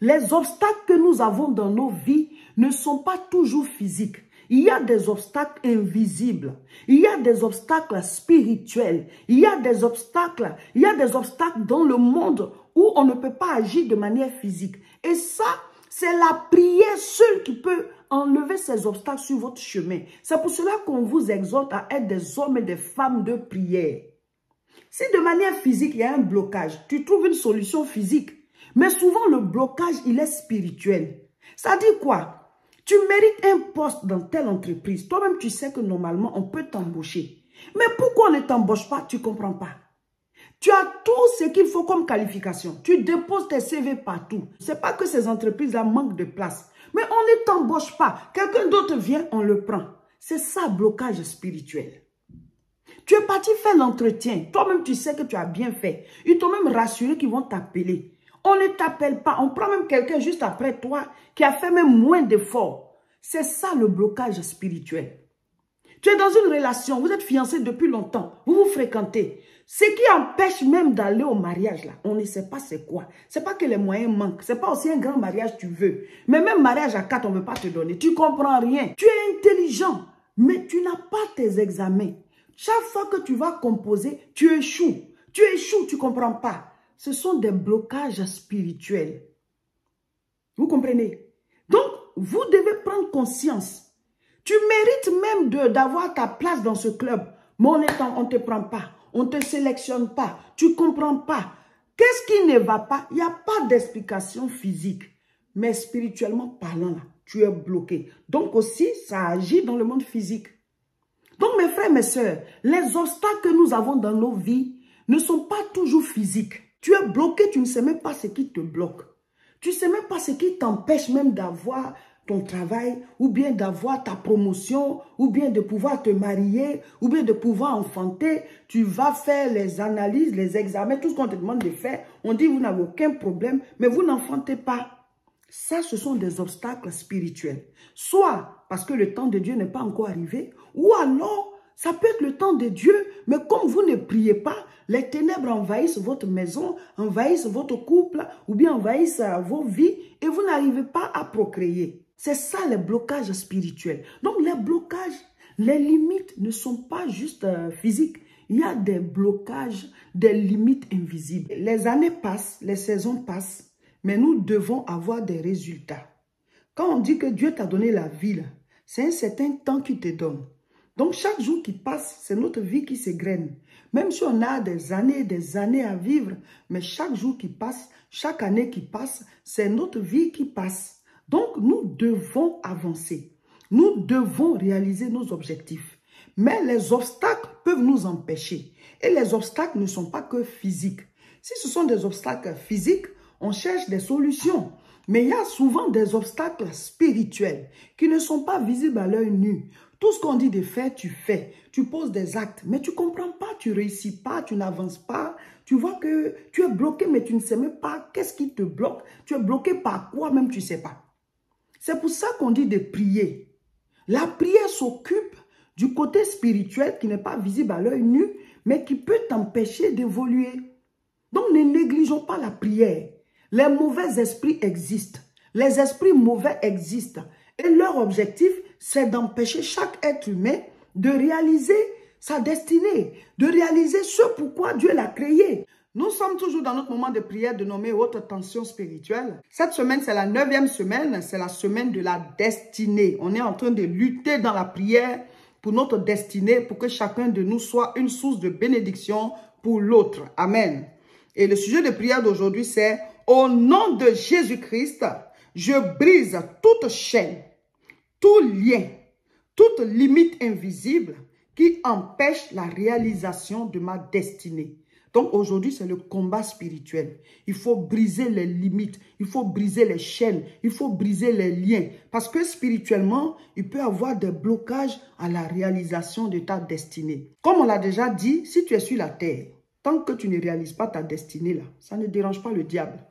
Les obstacles que nous avons dans nos vies ne sont pas toujours physiques. Il y a des obstacles invisibles. Il y a des obstacles spirituels. Il y a des obstacles, il y a des obstacles dans le monde où on ne peut pas agir de manière physique. Et ça, c'est la prière seule qui peut enlever ces obstacles sur votre chemin. C'est pour cela qu'on vous exhorte à être des hommes et des femmes de prière. Si de manière physique, il y a un blocage, tu trouves une solution physique. Mais souvent, le blocage, il est spirituel. Ça dit quoi? Tu mérites un poste dans telle entreprise. Toi-même, tu sais que normalement, on peut t'embaucher. Mais pourquoi on ne t'embauche pas? Tu ne comprends pas. Tu as tout ce qu'il faut comme qualification. Tu déposes tes CV partout. Ce n'est pas que ces entreprises-là manquent de place. Mais on ne t'embauche pas. Quelqu'un d'autre vient, on le prend. C'est ça, blocage spirituel. Tu es parti faire l'entretien. Toi-même, tu sais que tu as bien fait. Ils t'ont même rassuré qu'ils vont t'appeler. On ne t'appelle pas. On prend même quelqu'un juste après toi qui a fait même moins d'efforts. C'est ça le blocage spirituel. Tu es dans une relation, vous êtes fiancé depuis longtemps, vous vous fréquentez. Ce qui empêche même d'aller au mariage, là, on ne sait pas c'est quoi. C'est pas que les moyens manquent. C'est pas aussi un grand mariage tu veux. Mais même mariage à quatre, on ne veut pas te donner. Tu comprends rien. Tu es intelligent, mais tu n'as pas tes examens. Chaque fois que tu vas composer, tu échoues. Tu échoues, tu comprends pas ce sont des blocages spirituels. Vous comprenez? Donc, vous devez prendre conscience. Tu mérites même d'avoir ta place dans ce club. Mais on ne te prend pas. On ne te sélectionne pas. Tu ne comprends pas. Qu'est-ce qui ne va pas? Il n'y a pas d'explication physique. Mais spirituellement parlant, tu es bloqué. Donc aussi, ça agit dans le monde physique. Donc mes frères, mes soeurs, les obstacles que nous avons dans nos vies ne sont pas toujours physiques. Tu es bloqué, tu ne sais même pas ce qui te bloque. Tu ne sais même pas ce qui t'empêche même d'avoir ton travail, ou bien d'avoir ta promotion, ou bien de pouvoir te marier, ou bien de pouvoir enfanter. Tu vas faire les analyses, les examens, tout ce qu'on te demande de faire. On dit vous n'avez aucun problème, mais vous n'enfantez pas. Ça, ce sont des obstacles spirituels. Soit parce que le temps de Dieu n'est pas encore arrivé, ou alors ça peut être le temps de Dieu, mais comme vous ne priez pas, les ténèbres envahissent votre maison, envahissent votre couple, ou bien envahissent euh, vos vies, et vous n'arrivez pas à procréer. C'est ça les blocages spirituels. Donc les blocages, les limites ne sont pas juste euh, physiques. Il y a des blocages, des limites invisibles. Les années passent, les saisons passent, mais nous devons avoir des résultats. Quand on dit que Dieu t'a donné la vie, c'est un certain temps qu'il te donne. Donc, chaque jour qui passe, c'est notre vie qui s'égrène. Même si on a des années des années à vivre, mais chaque jour qui passe, chaque année qui passe, c'est notre vie qui passe. Donc, nous devons avancer. Nous devons réaliser nos objectifs. Mais les obstacles peuvent nous empêcher. Et les obstacles ne sont pas que physiques. Si ce sont des obstacles physiques, on cherche des solutions. Mais il y a souvent des obstacles spirituels qui ne sont pas visibles à l'œil nu. Tout ce qu'on dit de faire, tu fais. Tu poses des actes, mais tu ne comprends pas, tu réussis pas, tu n'avances pas. Tu vois que tu es bloqué, mais tu ne sais même pas qu'est-ce qui te bloque. Tu es bloqué par quoi, même tu ne sais pas. C'est pour ça qu'on dit de prier. La prière s'occupe du côté spirituel qui n'est pas visible à l'œil nu, mais qui peut t'empêcher d'évoluer. Donc ne négligeons pas la prière. Les mauvais esprits existent. Les esprits mauvais existent. Et leur objectif, c'est d'empêcher chaque être humain de réaliser sa destinée, de réaliser ce pourquoi Dieu l'a créé. Nous sommes toujours dans notre moment de prière de nommer haute tension spirituelle. Cette semaine, c'est la neuvième semaine, c'est la semaine de la destinée. On est en train de lutter dans la prière pour notre destinée, pour que chacun de nous soit une source de bénédiction pour l'autre. Amen. Et le sujet de prière d'aujourd'hui, c'est « Au nom de Jésus-Christ, je brise toute chaîne, tout lien, toute limite invisible qui empêche la réalisation de ma destinée. Donc aujourd'hui, c'est le combat spirituel. Il faut briser les limites, il faut briser les chaînes, il faut briser les liens. Parce que spirituellement, il peut y avoir des blocages à la réalisation de ta destinée. Comme on l'a déjà dit, si tu es sur la terre, tant que tu ne réalises pas ta destinée là, ça ne dérange pas le diable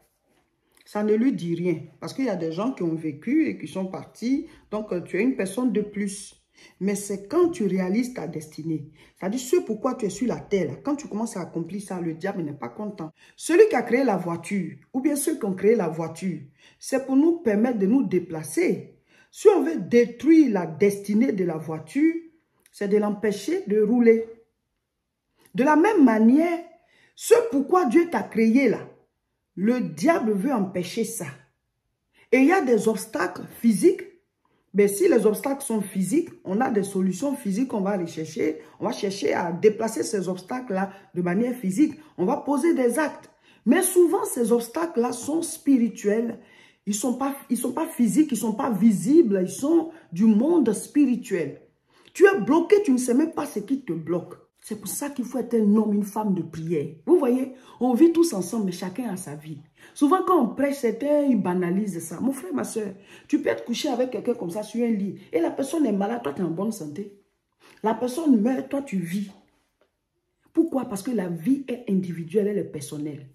ça ne lui dit rien. Parce qu'il y a des gens qui ont vécu et qui sont partis. Donc, euh, tu es une personne de plus. Mais c'est quand tu réalises ta destinée. C'est-à-dire ce pourquoi tu es sur la terre. Quand tu commences à accomplir ça, le diable n'est pas content. Celui qui a créé la voiture, ou bien ceux qui ont créé la voiture, c'est pour nous permettre de nous déplacer. Si on veut détruire la destinée de la voiture, c'est de l'empêcher de rouler. De la même manière, ce pourquoi Dieu t'a créé là, le diable veut empêcher ça. Et il y a des obstacles physiques. Mais si les obstacles sont physiques, on a des solutions physiques qu'on va aller chercher. On va chercher à déplacer ces obstacles-là de manière physique. On va poser des actes. Mais souvent, ces obstacles-là sont spirituels. Ils ne sont, sont pas physiques, ils ne sont pas visibles. Ils sont du monde spirituel. Tu es bloqué, tu ne sais même pas ce qui te bloque. C'est pour ça qu'il faut être un homme, une femme de prière. Vous voyez, on vit tous ensemble, mais chacun a sa vie. Souvent, quand on prêche, certains, ils banalisent ça. Mon frère, ma soeur, tu peux être couché avec quelqu'un comme ça sur un lit. Et la personne est malade, toi, tu es en bonne santé. La personne meurt, toi, tu vis. Pourquoi? Parce que la vie est individuelle, elle est personnelle.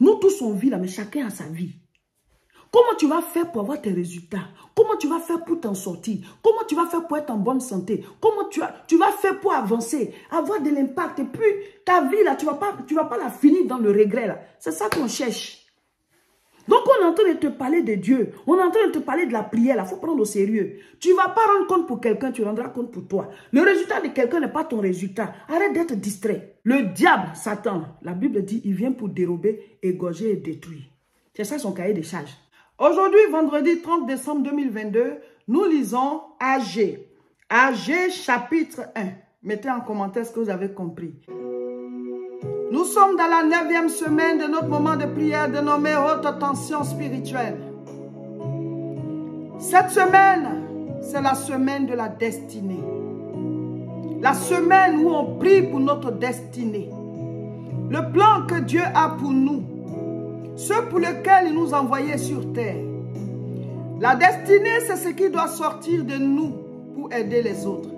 Nous tous, on vit là, mais chacun a sa vie. Comment tu vas faire pour avoir tes résultats? Comment tu vas faire pour t'en sortir? Comment tu vas faire pour être en bonne santé? Comment tu, vas faire pour avancer? Avoir de l'impact Et puis, ta vie, là, tu ne vas, pas, vas pas la finir dans le regret. C'est ça qu'on cherche. Donc, on est en train de te parler de Dieu. On est en train de te parler de la prière. Il faut prendre au sérieux. Tu ne vas pas rendre compte pour quelqu'un, tu rendras compte pour toi. Le résultat de quelqu'un n'est pas ton résultat. Arrête d'être distrait. Le diable, Satan, la Bible dit, il vient pour dérober, égorger et détruire. C'est ça son cahier de charges. Aujourd'hui, vendredi 30 décembre 2022, nous lisons AG. AG chapitre 1. Mettez en commentaire ce que vous avez compris. Nous sommes dans la neuvième semaine de notre moment de prière dénommé haute tension spirituelle. Cette semaine, c'est la semaine de la destinée. La semaine où on prie pour notre destinée. Le plan que Dieu a pour nous ce pour lequel il nous envoyait sur terre. La destinée, c'est ce qui doit sortir de nous pour aider les autres.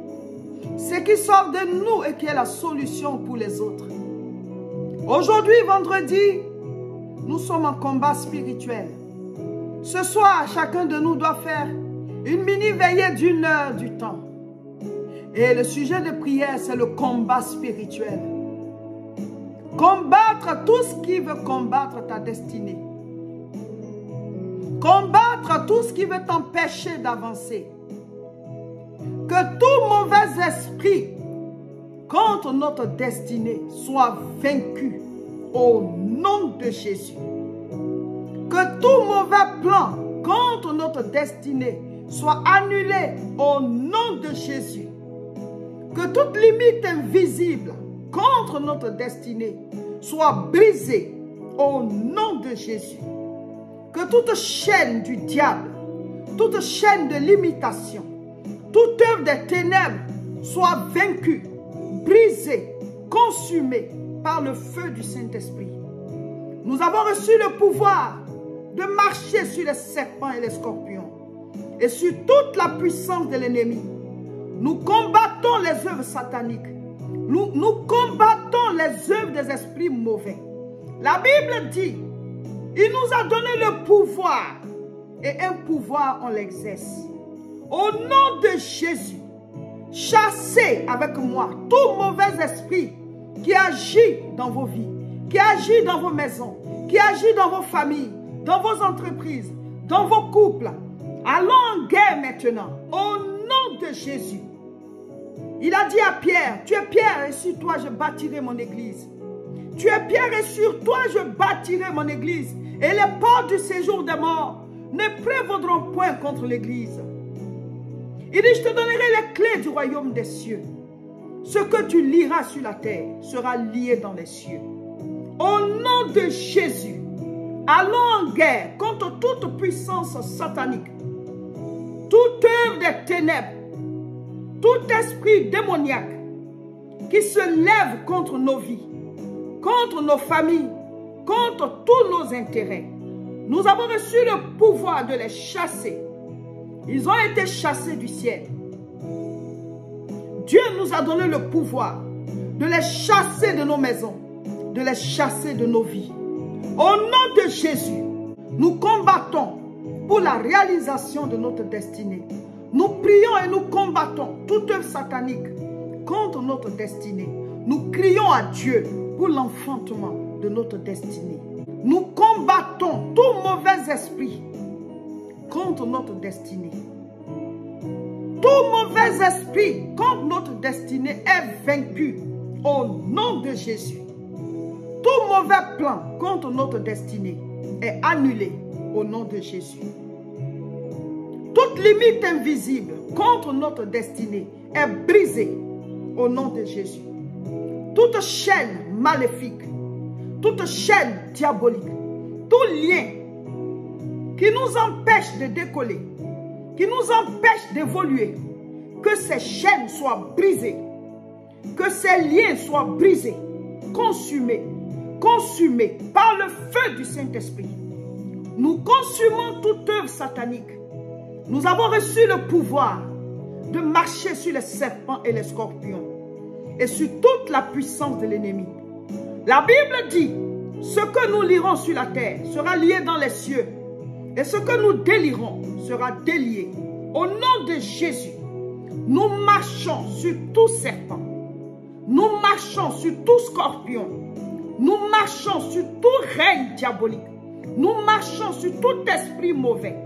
Ce qui sort de nous et qui est la solution pour les autres. Aujourd'hui, vendredi, nous sommes en combat spirituel. Ce soir, chacun de nous doit faire une mini-veillée d'une heure du temps. Et le sujet de prière, c'est le combat spirituel. Combattre tout ce qui veut combattre ta destinée. Combattre tout ce qui veut t'empêcher d'avancer. Que tout mauvais esprit contre notre destinée soit vaincu au nom de Jésus. Que tout mauvais plan contre notre destinée soit annulé au nom de Jésus. Que toute limite invisible contre notre destinée soit brisée au nom de Jésus. Que toute chaîne du diable, toute chaîne de limitation, toute œuvre des ténèbres soit vaincue, brisée, consumée par le feu du Saint-Esprit. Nous avons reçu le pouvoir de marcher sur les serpents et les scorpions et sur toute la puissance de l'ennemi. Nous combattons les œuvres sataniques nous, combattons les œuvres des esprits mauvais. La Bible dit, il nous a donné le pouvoir. Et un pouvoir, on l'exerce. Au nom de Jésus, chassez avec moi tout mauvais esprit qui agit dans vos vies, qui agit dans vos maisons, qui agit dans vos familles, dans vos entreprises, dans vos couples. Allons en guerre maintenant. Au nom de Jésus. Il a dit à Pierre, tu es Pierre et sur toi je bâtirai mon église. Tu es Pierre et sur toi je bâtirai mon église. Et les portes du séjour des morts ne prévaudront point contre l'église. Il dit, je te donnerai les clés du royaume des cieux. Ce que tu liras sur la terre sera lié dans les cieux. Au nom de Jésus, allons en guerre contre toute puissance satanique, toute œuvre des ténèbres tout esprit démoniaque qui se lève contre nos vies, contre nos familles, contre tous nos intérêts. Nous avons reçu le pouvoir de les chasser. Ils ont été chassés du ciel. Dieu nous a donné le pouvoir de les chasser de nos maisons, de les chasser de nos vies. Au nom de Jésus, nous combattons pour la réalisation de notre destinée. Nous prions et nous combattons toute œuvre satanique contre notre destinée. Nous crions à Dieu pour l'enfantement de notre destinée. Nous combattons tout mauvais esprit contre notre destinée. Tout mauvais esprit contre notre destinée est vaincu au nom de Jésus. Tout mauvais plan contre notre destinée est annulé au nom de Jésus. Limite invisible contre notre destinée est brisée au nom de Jésus. Toute chaîne maléfique, toute chaîne diabolique, tout lien qui nous empêche de décoller, qui nous empêche d'évoluer, que ces chaînes soient brisées, que ces liens soient brisés, consumés, consumés par le feu du Saint-Esprit. Nous consumons toute œuvre satanique. Nous avons reçu le pouvoir de marcher sur les serpents et les scorpions et sur toute la puissance de l'ennemi. La Bible dit, ce que nous lirons sur la terre sera lié dans les cieux et ce que nous délirons sera délié. Au nom de Jésus, nous marchons sur tout serpent. Nous marchons sur tout scorpion. Nous marchons sur tout règne diabolique. Nous marchons sur tout esprit mauvais.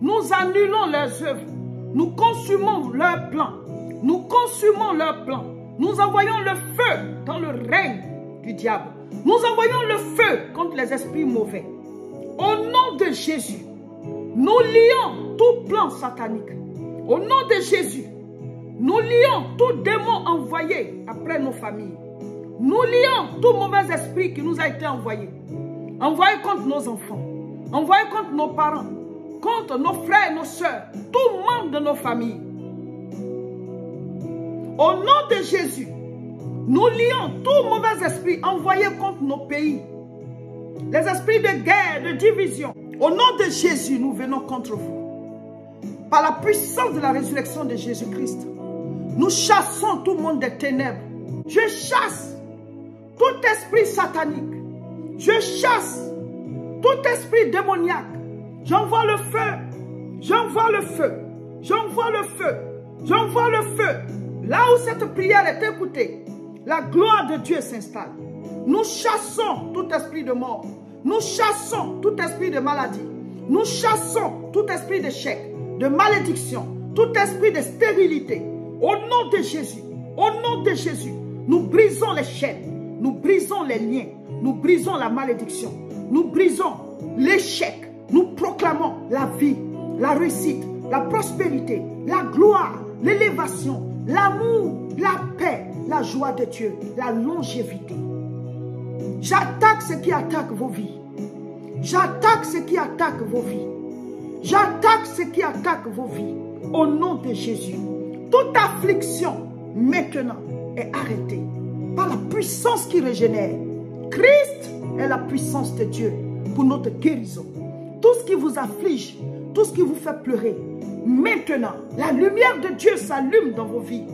Nous annulons leurs œuvres. Nous consumons leurs plans. Nous consumons leurs plans. Nous envoyons le feu dans le règne du diable. Nous envoyons le feu contre les esprits mauvais. Au nom de Jésus, nous lions tout plan satanique. Au nom de Jésus, nous lions tout démon envoyé après nos familles. Nous lions tout mauvais esprit qui nous a été envoyé. Envoyé contre nos enfants. Envoyé contre nos parents. Contre nos frères nos soeurs. Tout membre de nos familles. Au nom de Jésus, nous lions tout mauvais esprit envoyé contre nos pays. Les esprits de guerre, de division. Au nom de Jésus, nous venons contre vous. Par la puissance de la résurrection de Jésus-Christ, nous chassons tout le monde des ténèbres. Je chasse tout esprit satanique. Je chasse tout esprit démoniaque. J'envoie le feu. J'envoie le feu. J'envoie le feu. J'envoie le feu. Là où cette prière est écoutée, la gloire de Dieu s'installe. Nous chassons tout esprit de mort. Nous chassons tout esprit de maladie. Nous chassons tout esprit d'échec, de malédiction, tout esprit de stérilité. Au nom de Jésus, au nom de Jésus, nous brisons les chaînes, nous brisons les liens, nous brisons la malédiction, nous brisons l'échec. Nous proclamons la vie, la réussite, la prospérité, la gloire, l'élévation, l'amour, la paix, la joie de Dieu, la longévité. J'attaque ce qui attaque vos vies. J'attaque ce qui attaque vos vies. J'attaque ce qui attaque vos vies. Au nom de Jésus. Toute affliction maintenant est arrêtée par la puissance qui régénère. Christ est la puissance de Dieu pour notre guérison. Qui vous afflige, tout ce qui vous fait pleurer, maintenant, la lumière de Dieu s'allume dans vos vies.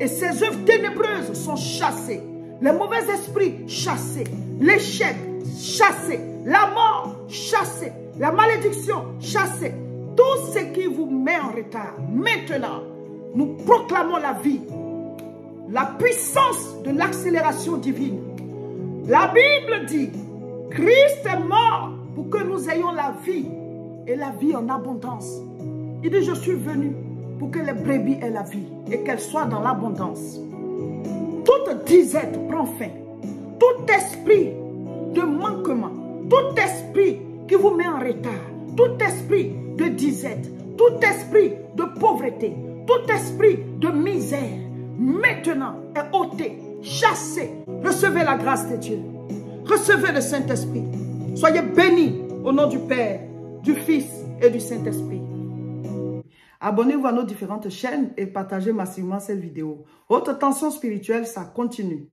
Et ces œuvres ténébreuses sont chassées. Les mauvais esprits chassés. L'échec chassé. La mort chassée. La malédiction chassée. Tout ce qui vous met en retard. Maintenant, nous proclamons la vie. La puissance de l'accélération divine. La Bible dit, Christ est mort pour que nous ayons la vie et la vie en abondance. Il dit, je suis venu pour que les brebis aient la vie et qu'elles soient dans l'abondance. Toute disette prend fin. Tout esprit de manquement, tout esprit qui vous met en retard, tout esprit de disette, tout esprit de pauvreté, tout esprit de misère, maintenant est ôté, chassé. Recevez la grâce de Dieu. Recevez le Saint-Esprit. Soyez bénis au nom du Père, du Fils et du Saint-Esprit. Abonnez-vous à nos différentes chaînes et partagez massivement cette vidéo. Haute tension spirituelle, ça continue.